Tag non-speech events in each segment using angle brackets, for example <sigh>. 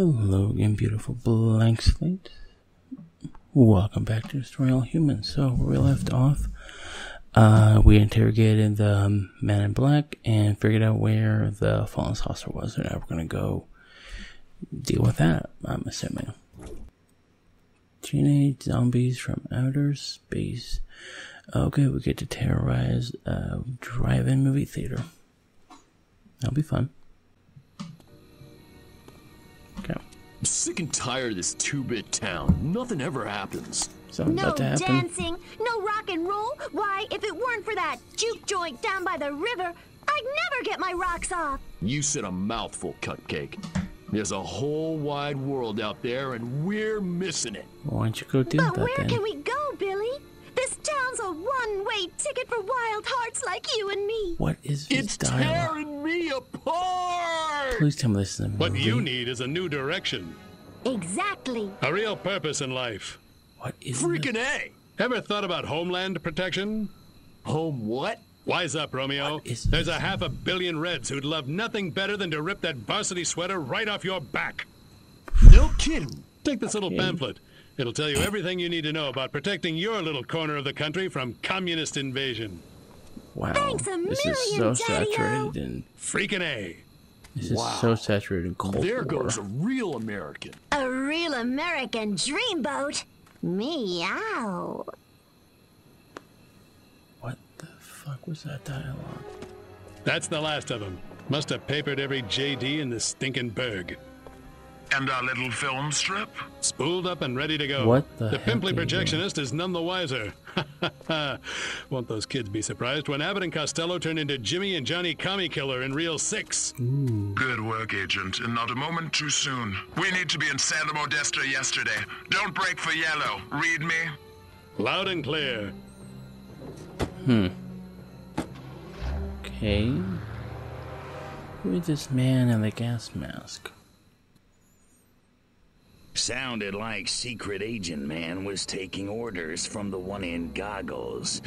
Hello again, beautiful blank slate. Welcome back to Destroy All Humans. So, where we left off, uh, we interrogated the um, man in black and figured out where the fallen saucer was, and now we're gonna go deal with that, I'm assuming. Teenage zombies from outer space. Okay, we get to terrorize a drive-in movie theater. That'll be fun. I'm sick and tired of this two-bit town. Nothing ever happens. Something No about to happen. dancing, no rock and roll. Why, if it weren't for that juke joint down by the river, I'd never get my rocks off. You said a mouthful, Cupcake. There's a whole wide world out there, and we're missing it. Why don't you go deal But with where that then? can we go, Billy? This town's a one-way ticket for wild hearts like you and me. What is this It's dialogue? tearing me apart! Please tell me this is a movie. What you need is a new direction, Exactly. a real purpose in life. What is Freaking A! Ever thought about homeland protection? Home what? Wise up, Romeo. What is There's a half a billion Reds who'd love nothing better than to rip that varsity sweater right off your back. No kidding. Take this little Okay. pamphlet. It'll tell you everything you need to know about protecting your little corner of the country from communist invasion. Wow. Thanks a this is so million, saturated in Freaking A. this is so saturated in Cold There War. goes a real American. A real American dreamboat. Meow. What the fuck was that dialogue? That's the last of them. Must have papered every JD in this stinking burg. And our little film strip? Spooled up and ready to go. What the The heck pimply are you doing? projectionist is none the wiser. <laughs> Won't those kids be surprised when Abbott and Costello turn into Jimmy and Johnny Commie Killer in Reel 6? Good work, Agent, and not a moment too soon. We need to be in Santa Modesta yesterday. Don't break for yellow. Read me? Loud and clear. Hmm. Okay. Who is this man in the gas mask? Sounded like Secret Agent Man was taking orders from the one in goggles.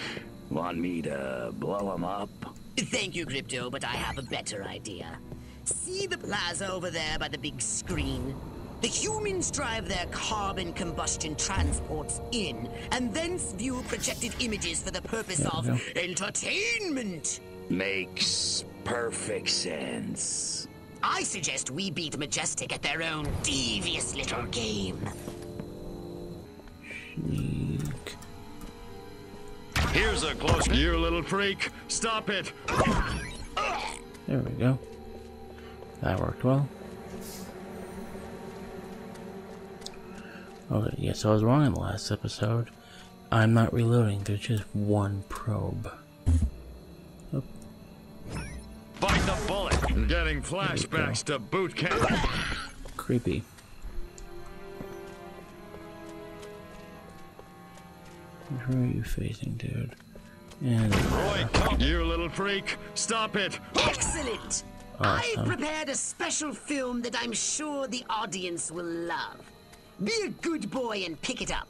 Want me to blow him up? Thank you, Crypto, but I have a better idea. See the plaza over there by the big screen? The humans drive their carbon combustion transports in, and thence view projected images for the purpose of go. entertainment. Makes perfect sense. I suggest we beat Majestic at their own devious little game. Sneak. Here's a close. You little freak. Stop it. There we go. That worked well. Okay, yes, I was wrong in the last episode. I'm not reloading, there's just one probe. Bullet. Getting flashbacks to boot camp. Creepy. Who are you facing, dude? And Roy, you little freak. Stop it. Excellent! I've prepared a special film that I'm sure the audience will love. Be a good boy and pick it up.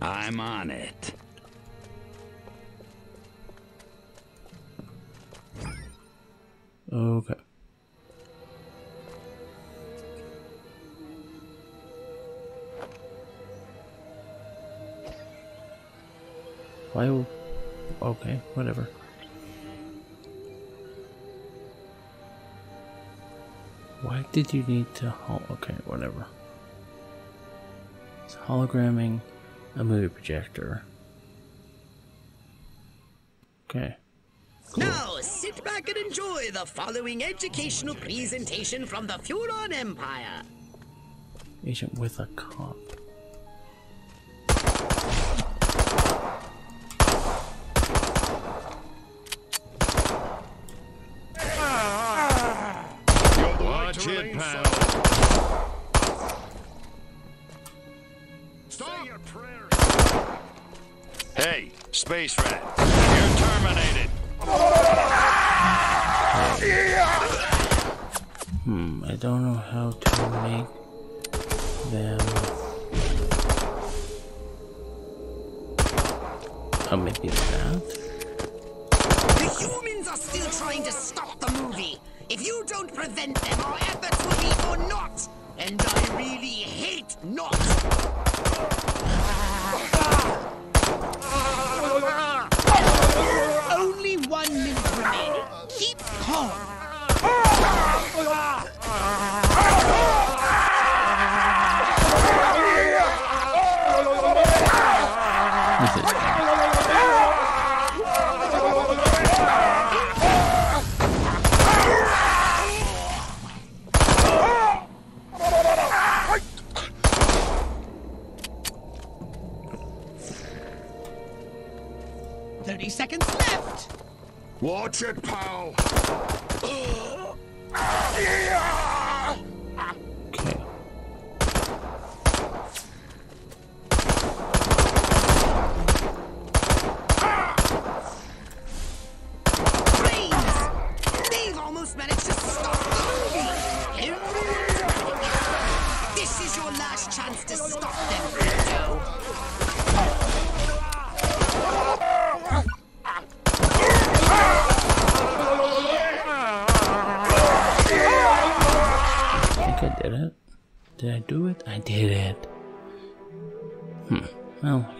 I'm on it. Okay. Why? Okay, whatever. Why did you need to hol- Okay, whatever. It's hologramming a movie projector. Okay. Now, sit back and enjoy the following educational presentation from the Furon Empire. Agent with a cop. Watch it, pal. Say your prayers. Hey, Space Rat, you're terminated. Hmm, I don't know how to make them. Oh, maybe that? The humans are still trying to stop the movie. If you don't prevent them, our efforts will be for naught. And I really hate naught. Only one minute remaining. Keep calm. This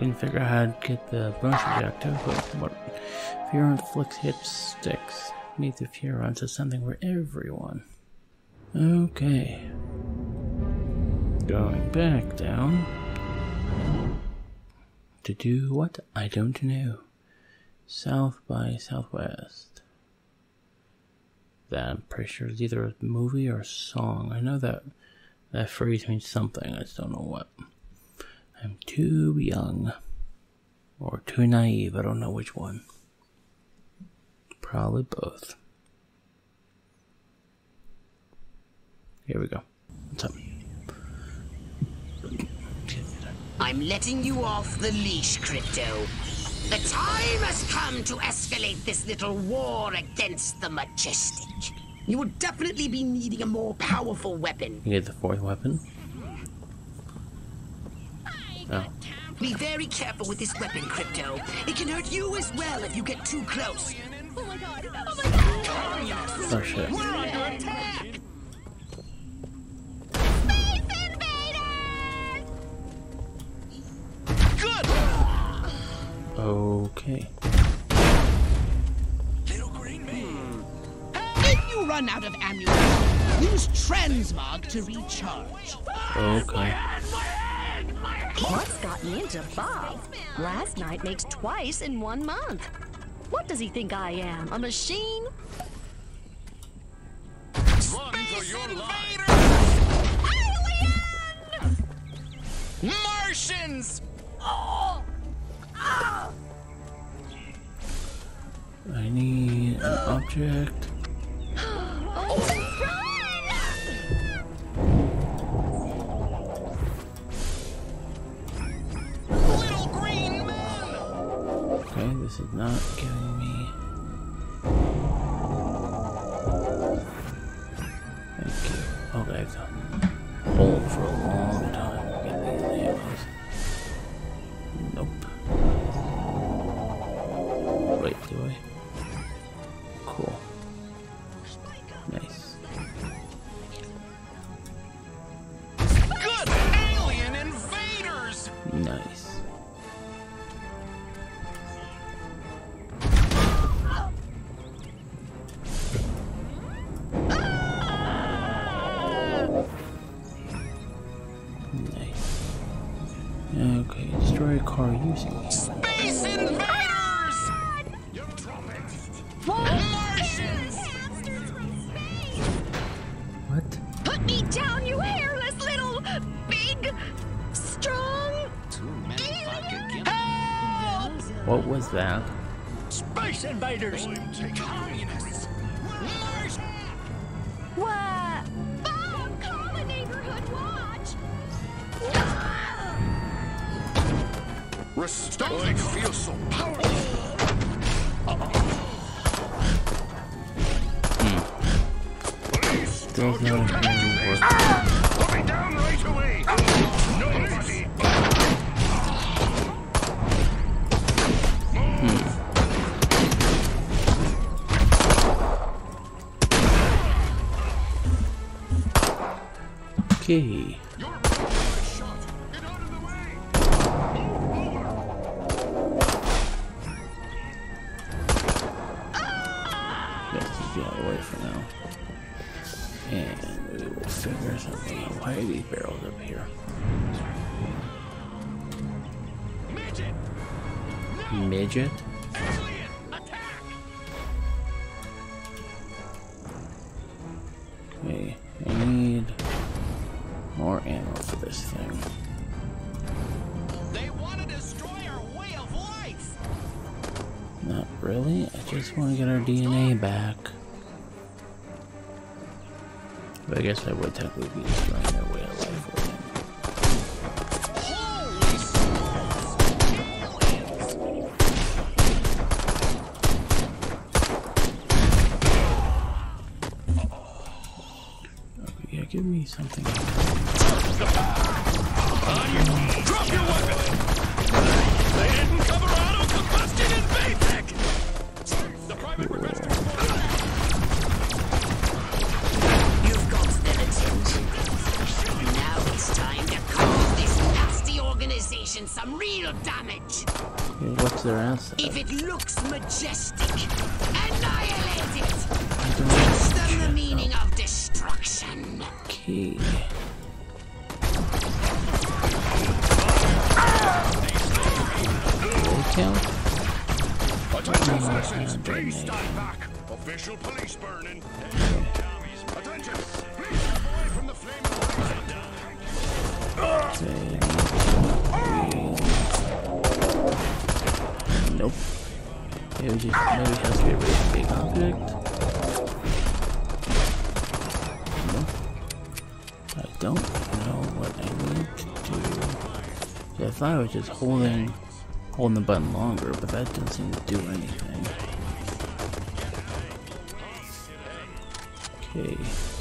couldn't figure out how to get the bonus projector, but what? Fear inflicts hit sticks. Meet the fear onto something for everyone. Okay. Going back down. To do what? I don't know. South by Southwest. That I'm pretty sure is either a movie or a song. I know that that phrase means something. I just don't know what. I'm too young. Or too naive. I don't know which one. Probably both. Here we go. What's up? I'm letting you off the leash, Crypto. The time has come to escalate this little war against the Majestic. You will definitely be needing a more powerful weapon. You need the fourth weapon. Oh. Be very careful with this weapon, Crypto. It can hurt you as well if you get too close. Oh my god! Oh my god! Oh shit. We're under attack! Space invaders! Good! Okay. Little green man. If you run out of ammunition, use transmog to recharge. Okay. What's gotten into Bob? Last night makes twice in one month. What does he think I am? A machine? Space invaders! Alien! Martians! I need an object. This is not giving me. Thank you. Okay, I've done hold for a long time. to Get these ammos. Nope. Wait, do I? What that? Space invaders! Communists! What? Bob, call a neighborhood watch. Restore feel so powerful. Still not really working. Put me down Okay. Back. But I guess I would technically be destroying their way of life with it. Okay, yeah, give me something. Drop your their answer? If it looks majestic, Nope. Maybe just maybe has to be a really big object. Nope. I don't know what I need to do. See, I thought I was just holding holding the button longer, but that doesn't seem to do anything. Okay.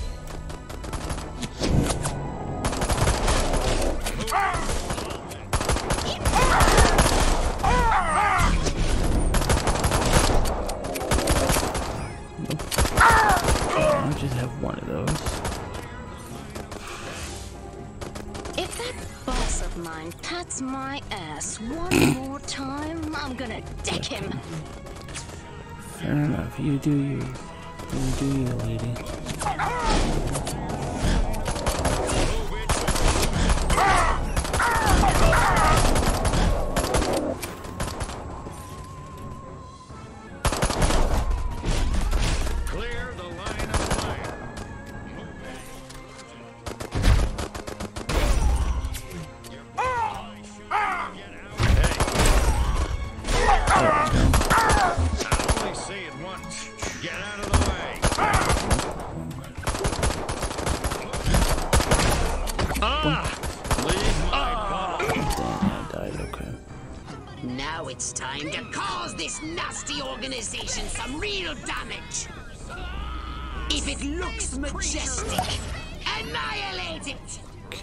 You do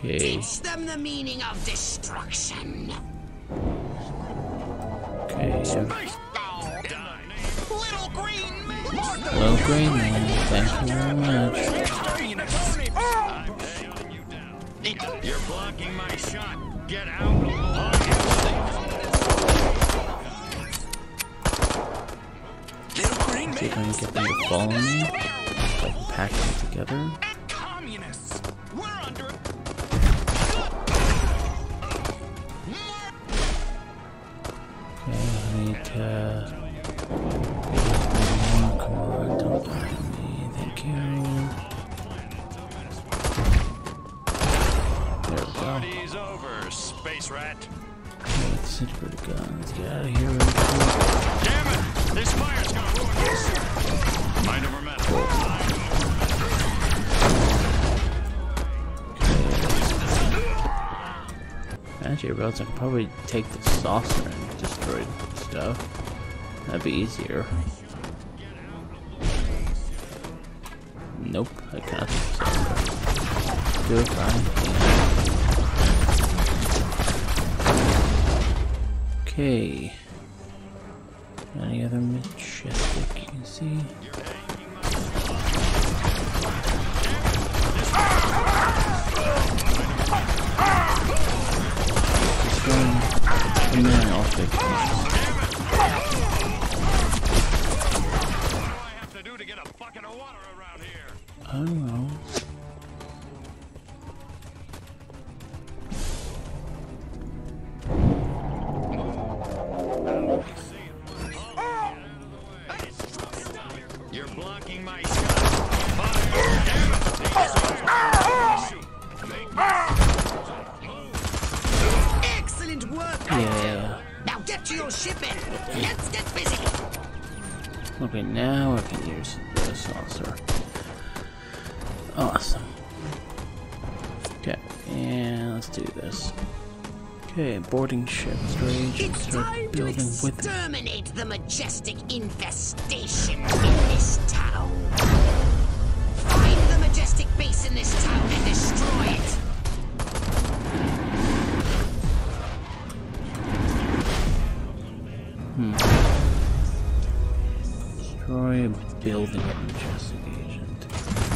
Okay. Teach them the meaning of destruction. Okay. So, Little green man. Little green man, thank you very much. You're blocking my shot. Get out. Little green See if I can get them to follow me. Like pack them together. Go. Over, space rat. Let's sit for the guns. Get out of here. Damn it! This fire's gonna ruin this. Mind over matter. Actually, else I could probably take the saucer and destroy stuff. That'd be easier. Nope, I take saucer. Do it fine. Okay. Any other majestic you can see? Destroying the man also counts. What Boarding ship. Strange. It's Start time to building with exterminate the majestic infestation in this town. Find the majestic base in this town and destroy it. Hmm. destroy a building of majestic agent.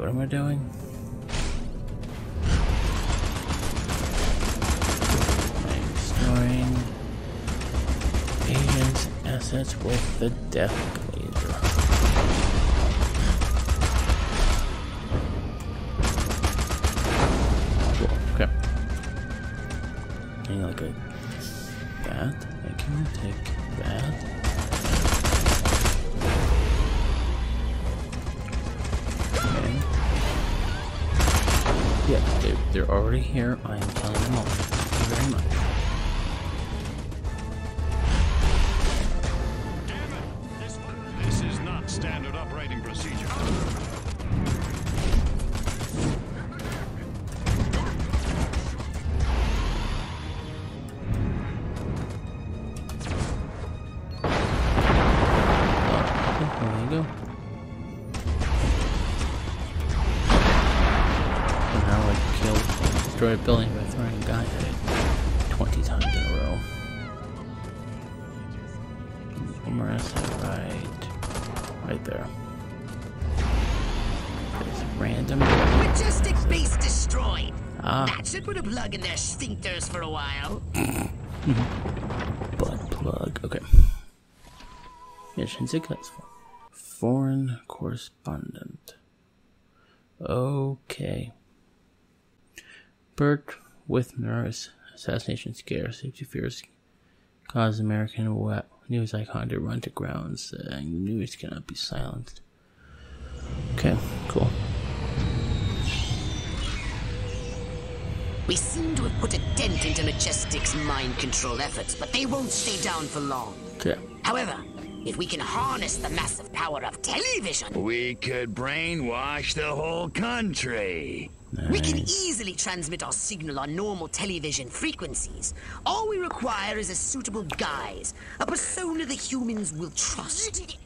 What am I doing? Destroying agents' assets with the death destroy a building by throwing a guy at it 20 times in a row. More right, right there. There's random. Majestic base destroyed. Ah. That should put a plug in their stinkers for a while. Butt plug. Okay. Mission successful. Foreign correspondent. Okay. Bert Withner's assassination scare, safety fears cause American wa- news icon to run to ground, saying the news cannot be silenced. Okay, cool. We seem to have put a dent into Majestic's mind control efforts, but they won't stay down for long. Okay. However, if we can harness the massive power of television, We could brainwash the whole country. We can easily transmit our signal on normal television frequencies. All we require is a suitable guise, a persona the humans will trust.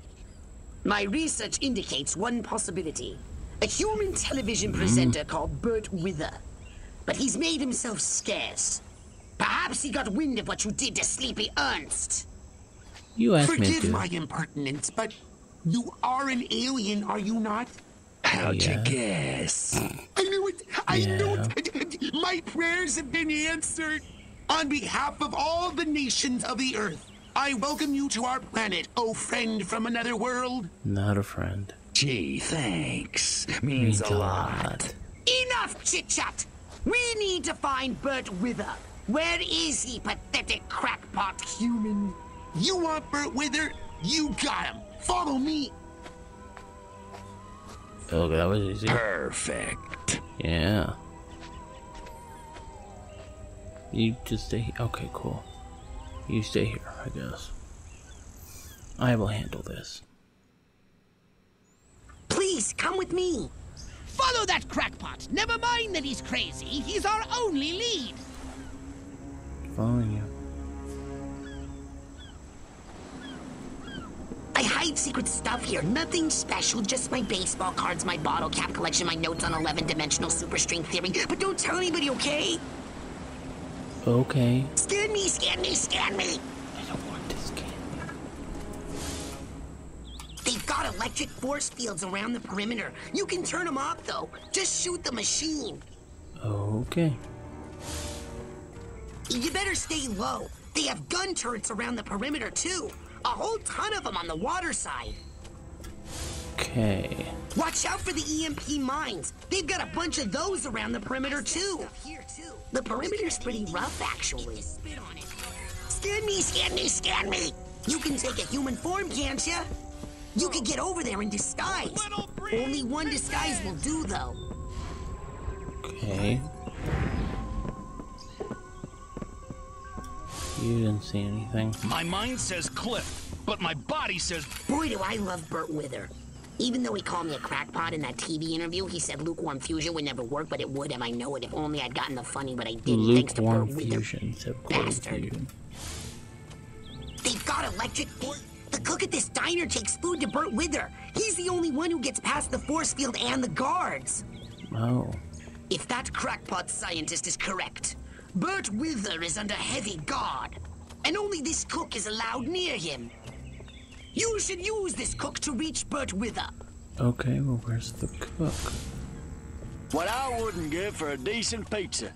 My research indicates one possibility. A human television hmm. presenter called Bert Wither. But he's made himself scarce. Perhaps he got wind of what you did to Sleepy Ernst. You asked me to Forgive my impertinence, but you are an alien, are you not? How'd Yeah. you guess? I knew it! I knew it! <laughs> My prayers have been answered! On behalf of all the nations of the earth, I welcome you to our planet, oh friend from another world. Not a friend. Gee, thanks. Means, Means a lot. Enough chit chat! We need to find Bert Wither. Where is he, pathetic crackpot human? You want Bert Wither? You got him! Follow me! Oh, that was easy. Perfect. Yeah. You just stay. Okay, cool. You stay here, I guess. I will handle this. Please come with me. Follow that crackpot. Never mind that he's crazy. He's our only lead. Following you. Secret stuff here. Nothing special. Just my baseball cards, my bottle cap collection, my notes on 11 dimensional superstring theory. But don't tell anybody, okay? Okay. Scan me, scan me, scan me. I don't want to scan They've got electric force fields around the perimeter. You can turn them off, though. Just shoot the machine. Okay. You better stay low. They have gun turrets around the perimeter, too. A whole ton of them on the water side. Okay. Watch out for the EMP mines. They've got a bunch of those around the perimeter, too. The perimeter's pretty rough, actually. Scan me, scan me, scan me. You can take a human form, can't you? You could get over there in disguise. Only one disguise will do, though. Okay. You didn't see anything. My mind says Cliff, but my body says Boy, do I love Burt Wither. Even though he called me a crackpot in that TV interview, he said lukewarm fusion would never work, but it would, and I know it. If only I'd gotten the funny, but I didn't. thanks to Lukewarm Burt fusion. Except cold bastard. fusion. They've got electric. The cook at this diner takes food to Burt Wither. He's the only one who gets past the force field and the guards. Oh. If that crackpot scientist is correct, Burt Wither is under heavy guard, and only this cook is allowed near him. You should use this cook to reach Bert Wither. Okay, well, where's the cook? What I wouldn't give for a decent pizza.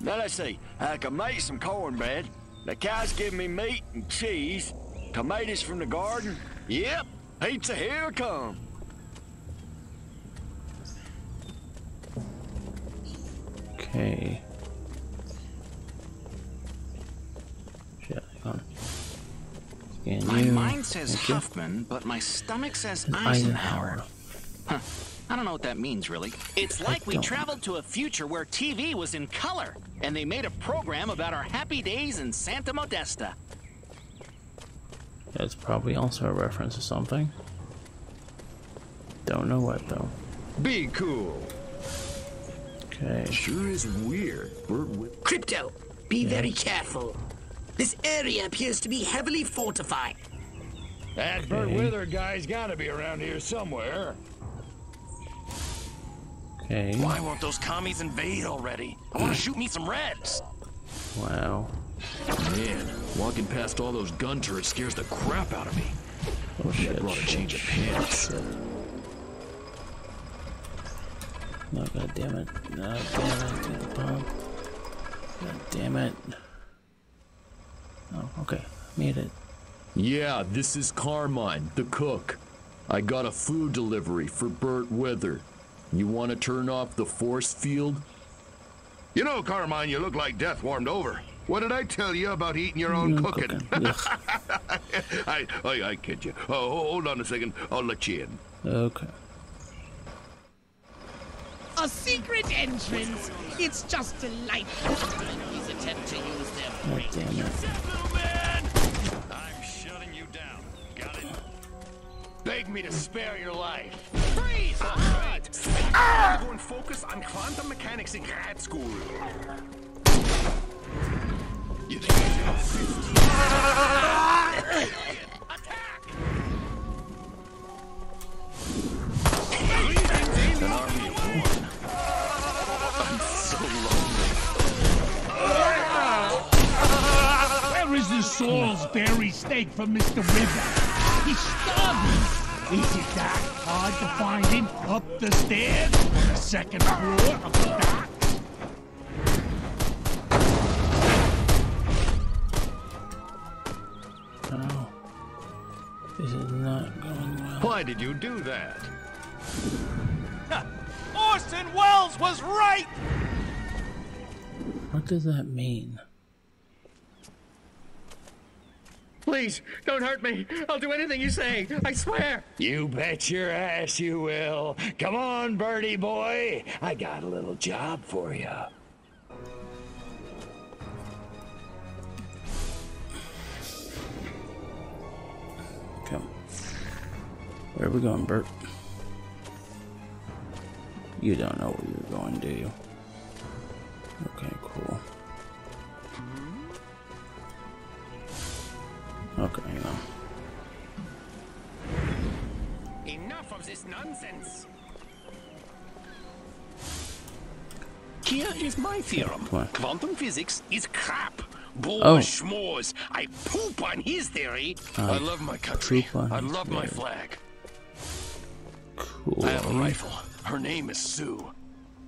Now let's see. I can make some cornbread. The cows give me meat and cheese. Tomatoes from the garden. Yep, pizza here come. Okay. Shit, hang on. Scan my you. mind says Thank you. Huffman, but my stomach says Eisenhower. Eisenhower. Huh. I don't know what that means, really. It's like we traveled to a future where TV was in color, and they made a program about our happy days in Santa Modesta. That's probably also a reference to something. Don't know what though. Be cool. Okay. Sure is weird. Bert Whit- Crypto, be very careful. This area appears to be heavily fortified. That Burt Wither guy's gotta be around here somewhere. Okay. Why won't those commies invade already? I want to shoot me some reds. Wow. Man, walking past all those gun turrets scares the crap out of me. Oh I shit. brought a shit, of pants. shit. No, oh, god damn it. No, damn it. Get the bomb. God damn it. Oh, okay. Made it. Yeah, this is Carmine, the cook. I got a food delivery for Bert Wither. You want to turn off the force field? You know, Carmine, you look like death warmed over. What did I tell you about eating your own Mm, cooking? cooking. <laughs> Ugh. I, I, I kid you. Oh, hold on a second. I'll let you in. Okay. A secret entrance. It's just delightful. His attempt to use their God damn it. I'm shutting you down. Got it? Beg me to spare your life. Freeze! Ah! All right. I'm ah! ah! going to focus on quantum mechanics in grad school. You think you know 50? An army lonely. Where is the Salisbury steak from Mr. River? He's starving. Is it that hard to find him up the stairs on the second floor of the dock? Oh. This is not going well. Why did you do that? Orson Welles was right! What does that mean? Please, don't hurt me. I'll do anything you say. I swear. You bet your ass you will. Come on, birdie boy. I got a little job for you. Come. Where are we going, Bert? You don't know where you're going, do you? Okay, cool. Okay, is my theorem. Quantum physics is crap. Bull Oh. schmores. I poop on his theory. Uh, I love my country. I love my flag. Cool. I have a rifle. Her name is Sue.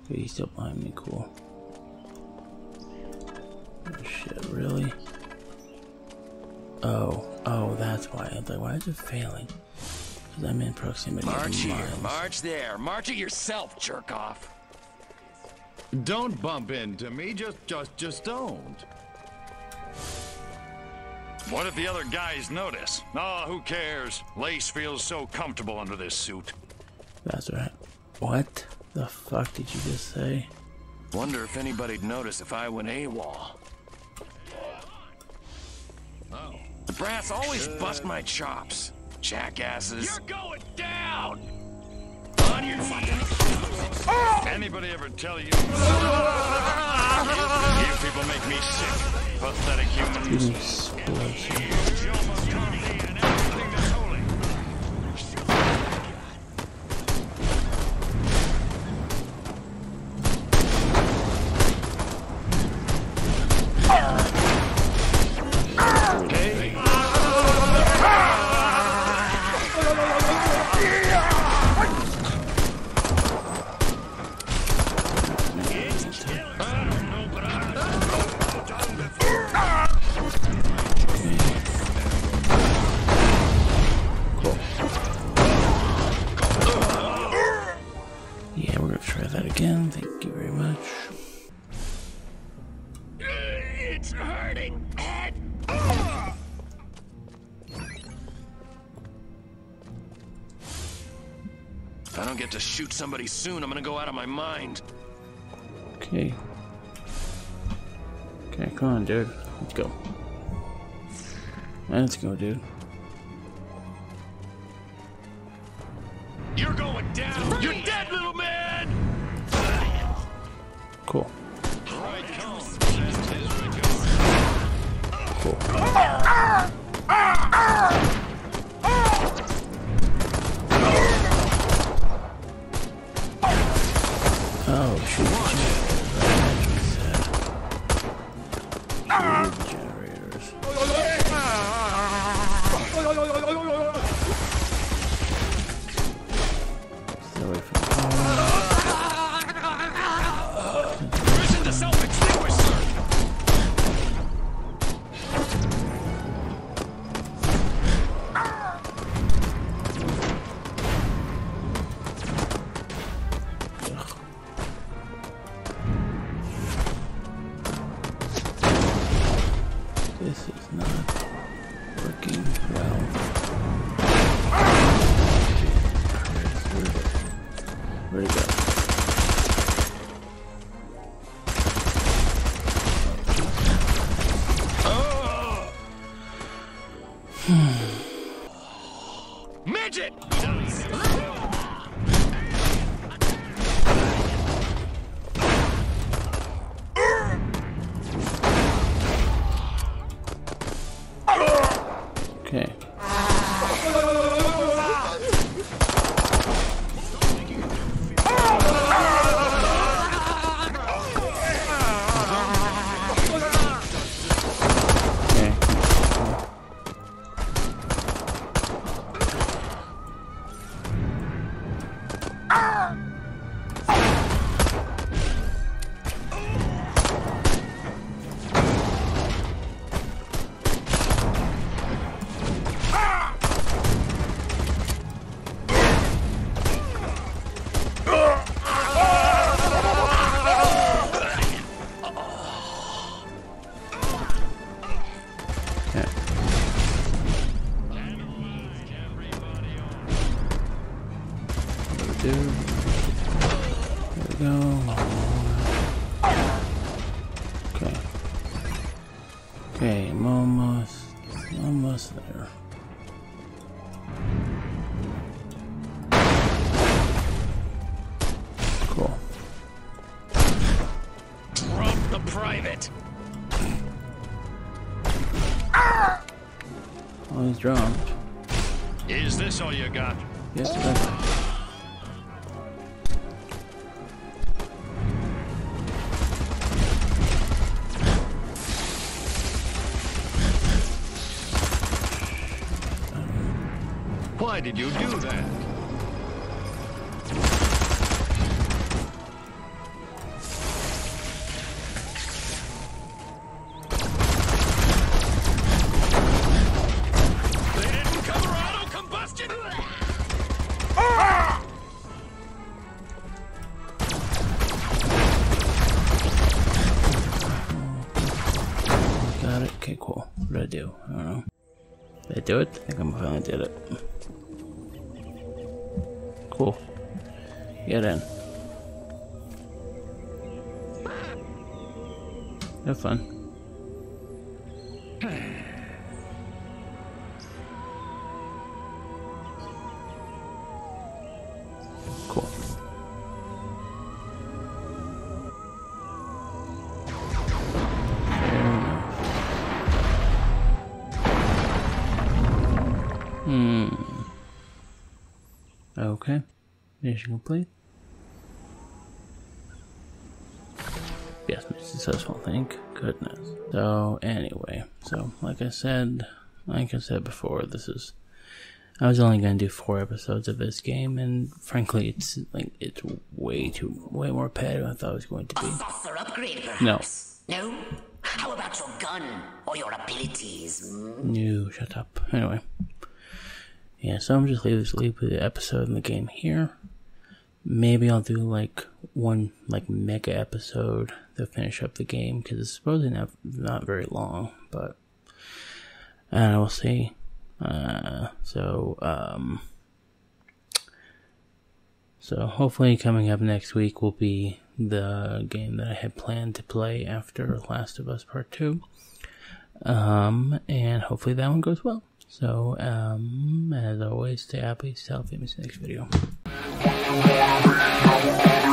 He's still behind me, cool. Oh shit, really? Oh, oh, that's why. I was like, why is it failing? Because I'm in proximity March here, mines. march there. March it yourself, jerk off. Don't bump into me. Just, just, just don't. What if the other guys notice? Oh, who cares? Lace feels so comfortable under this suit. That's right. What the fuck did you just say? Wonder if anybody'd notice if I went AWOL. Oh. The brass always bust my chops. Jackasses. You're going down! On your knees. Anybody ever tell you? you people make me sick. Pathetic humans. Shoot somebody soon, I'm gonna go out of my mind. Okay. Okay, come on, dude. Let's go. Let's go, dude. There. Cool. Drop the private. Oh, he's dropped. Is this all you got? Yes, did you do that? They didn't cover auto combustion. Got it. Okay, cool. What did I do? I don't know. Did I do it? I think I finally did it. Cool. Get in. Have fun. Mission complete. Yes, successful, thank goodness. So, anyway, so, like I said, like I said before, this is. I was only gonna do four episodes of this game, and frankly, it's like it's way too, way more padded than I thought it was going to be. Saucer upgrade, No, perhaps? No? How about your gun or your abilities? hmm? no, shut up. Anyway, yeah, so I'm just leave this leave the episode in the game here. Maybe I'll do like one like mega episode to finish up the game because it's supposedly not not very long, but and we'll see. Uh, so um, so hopefully coming up next week will be the game that I had planned to play after Last of Us Part Two. Um, and hopefully that one goes well. So, um, as always, stay happy, stay healthy, see you next video. I'm gonna